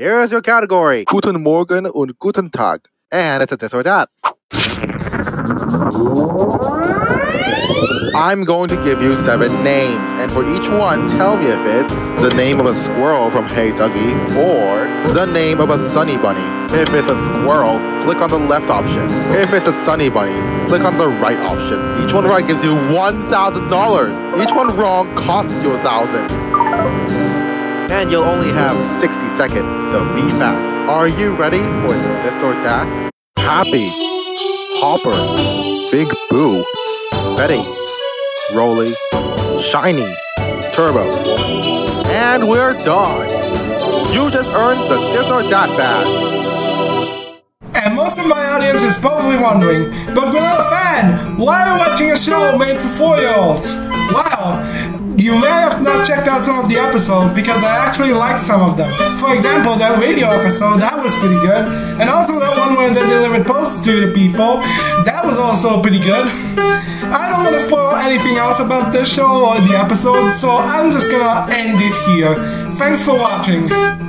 Here's your category Guten Morgen und Guten Tag. And it's a this or that. I'm going to give you seven names, and for each one, tell me if it's the name of a squirrel from Hey Duggee or the name of a sunny bunny. If it's a squirrel, click on the left option. If it's a sunny bunny, click on the right option. Each one right gives you $1,000. Each one wrong costs you a thousand. And you'll only have 60 seconds, so be fast. Are you ready for this or that? Happy, Hopper, Big Boo, Betty, Roly, Shiny, Turbo. And we're done. You just earned the this or that badge. And most of my audience is probably wondering, but we're not a fan! Why are you watching a show made for four-year-olds? Wow, out some of the episodes because I actually liked some of them. For example, that radio episode, that was pretty good. And also that one where they delivered posts to the people, that was also pretty good. I don't want to spoil anything else about this show or the episode, so I'm just gonna end it here. Thanks for watching.